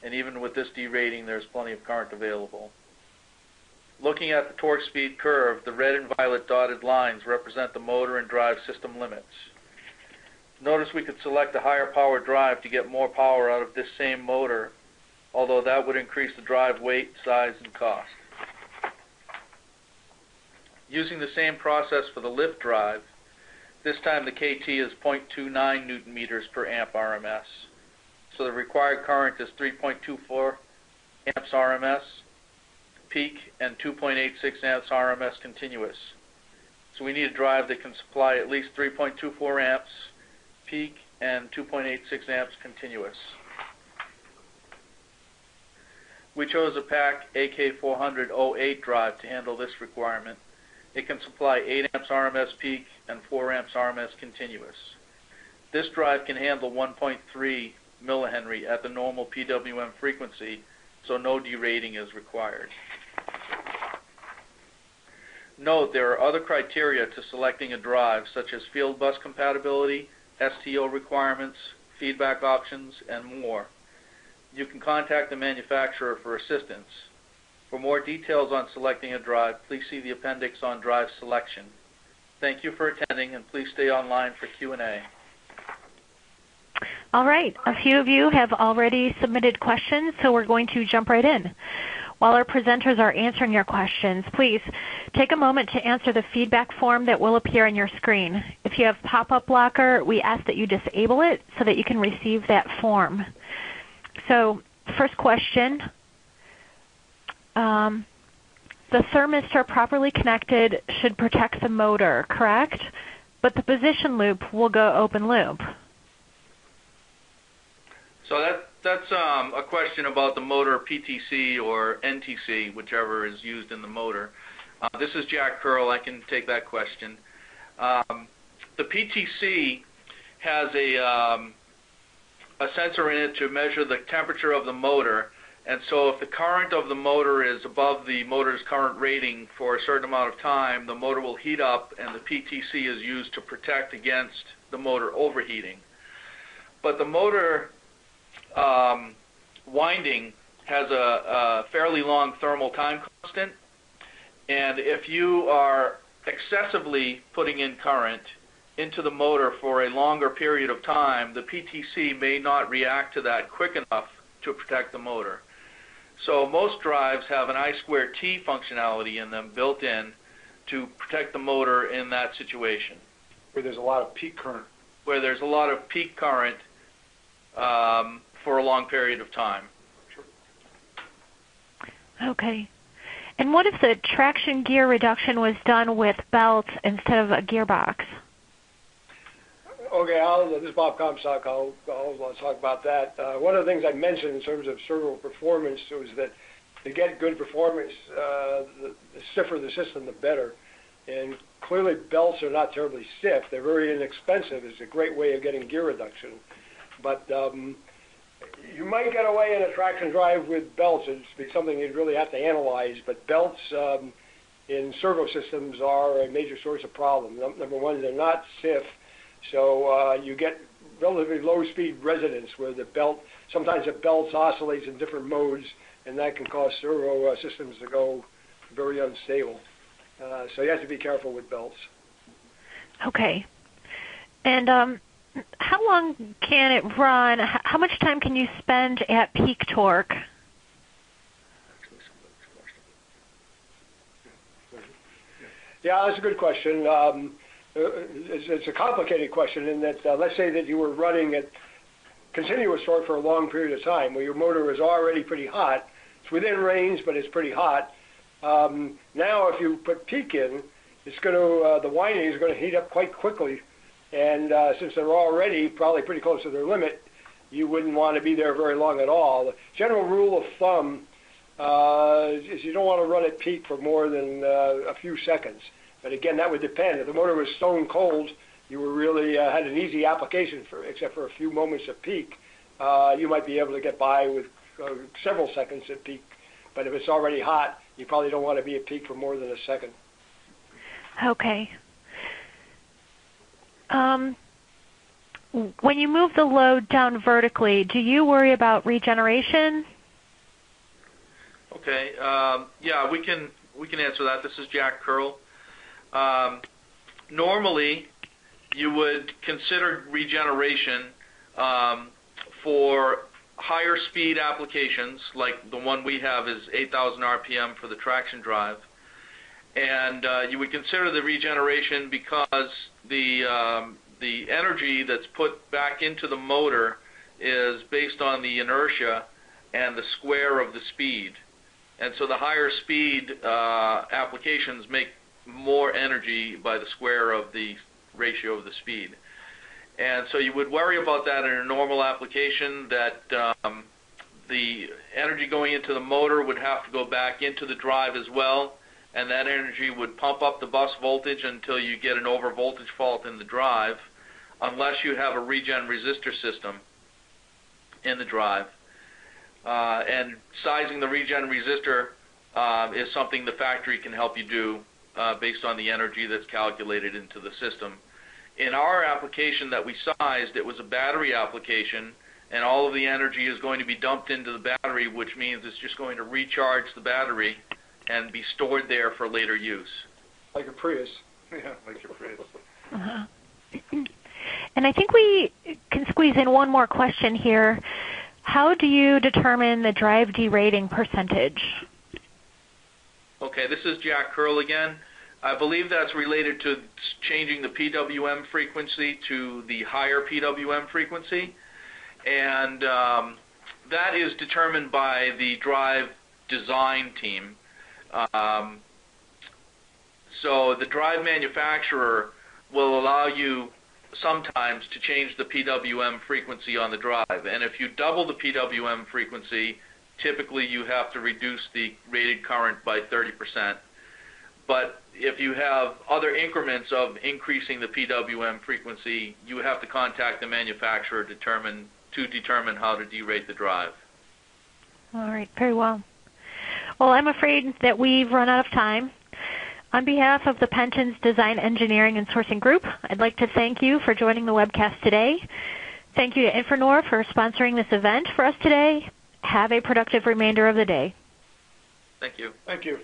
and even with this derating, there's plenty of current available. Looking at the torque speed curve, the red and violet dotted lines represent the motor and drive system limits. Notice we could select a higher power drive to get more power out of this same motor, although that would increase the drive weight, size, and cost. Using the same process for the lift drive, this time the KT is 0.29 newton meters per amp RMS. So the required current is 3.24 amps RMS peak and 2.86 amps RMS continuous. So we need a drive that can supply at least 3.24 amps peak and 2.86 amps continuous. We chose a PAC AK400-08 drive to handle this requirement. It can supply 8 amps RMS peak and 4 amps RMS continuous. This drive can handle 1.3 millihenry at the normal PWM frequency, so no derating is required. Note there are other criteria to selecting a drive, such as field bus compatibility, STO requirements, feedback options, and more. You can contact the manufacturer for assistance. For more details on selecting a drive, please see the appendix on drive selection. Thank you for attending, and please stay online for Q&A. All right. A few of you have already submitted questions, so we're going to jump right in. While our presenters are answering your questions, please take a moment to answer the feedback form that will appear on your screen. If you have pop-up blocker, we ask that you disable it so that you can receive that form. So first question. Um, the thermistor properly connected should protect the motor, correct? But the position loop will go open loop. So that that's um, a question about the motor PTC or NTC, whichever is used in the motor. Uh, this is Jack Curl. I can take that question. Um, the PTC has a um, a sensor in it to measure the temperature of the motor. And so if the current of the motor is above the motor's current rating for a certain amount of time, the motor will heat up and the PTC is used to protect against the motor overheating. But the motor um, winding has a, a fairly long thermal time constant. And if you are excessively putting in current, into the motor for a longer period of time, the PTC may not react to that quick enough to protect the motor. So most drives have an I square T functionality in them built in to protect the motor in that situation. Where there's a lot of peak current. Where there's a lot of peak current um, for a long period of time. Okay. And what if the traction gear reduction was done with belts instead of a gearbox? Okay, this is Bob Comstock. I'll, talk about that. Uh, one of the things I mentioned in terms of servo performance was that to get good performance, uh, the, stiffer the system, the better. And clearly, belts are not terribly stiff. They're very inexpensive. It's a great way of getting gear reduction. Um, you might get away in a traction drive with belts. It'd something you'd really have to analyze. But belts um, in servo systems are a major source of problem. Number one, they're not stiff so uh, you get relatively low speed resonance where the belt, sometimes the belt oscillates in different modes, and that can cause servo uh, systems to go very unstable. Uh, so you have to be careful with belts. Okay. How long can it run? How much time can you spend at peak torque? Yeah, that's a good question. Um, it's a complicated question in that, uh, let's say that you were running at continuous torque for a long period of time, where your motor is already pretty hot. It's within range, but it's pretty hot. Um, now, if you put peak in, it's going to uh, the winding is going to heat up quite quickly, uh, since they're already probably pretty close to their limit, you wouldn't want to be there very long at all. The general rule of thumb uh, is you don't want to run at peak for more than uh, a few seconds. But again, that would depend. If the motor was stone cold, you were really uh, had an easy application for, except for a few moments of peak. Uh, you might be able to get by with uh, several seconds at peak. But if it's already hot, you probably don't want to be at peak for more than a second. Okay. Um, when you move the load down vertically, do you worry about regeneration? Okay. Um, yeah, we can we can answer that. This is Jack Curl. Um, normally, you would consider regeneration um, for higher speed applications, like the one we have is 8,000 RPM for the traction drive. And uh, you would consider the regeneration because the um, the energy that's put back into the motor is based on the inertia and the square of the speed. And so the higher speed uh, applications make more energy by the square of the ratio of the speed. And so you would worry about that in a normal application that um, the energy going into the motor would have to go back into the drive as well, and that energy would pump up the bus voltage until you get an over voltage fault in the drive, unless you have a regen resistor system in the drive. Uh, and sizing the regen resistor uh, is something the factory can help you do uh, based on the energy that's calculated into the system. In our application that we sized, it was a battery application, and all of the energy is going to be dumped into the battery, which means it's just going to recharge the battery and be stored there for later use. Like a Prius. Yeah, like your Prius. Uh-huh. And I think we can squeeze in one more question here. How do you determine the drive derating percentage? Okay, this is Jack Curl again. I believe that's related to changing the PWM frequency to the higher PWM frequency. And um, that is determined by the drive design team. Um, so the drive manufacturer will allow you sometimes to change the PWM frequency on the drive. And if you double the PWM frequency, typically you have to reduce the rated current by 30%. But if you have other increments of increasing the PWM frequency, you have to contact the manufacturer determine, to determine how to derate the drive. All right, very well. Well, I'm afraid that we've run out of time. On behalf of the Penton's Design Engineering and Sourcing Group, I'd like to thank you for joining the webcast today. Thank you to Infranor for sponsoring this event for us today. Have a productive remainder of the day. Thank you. Thank you.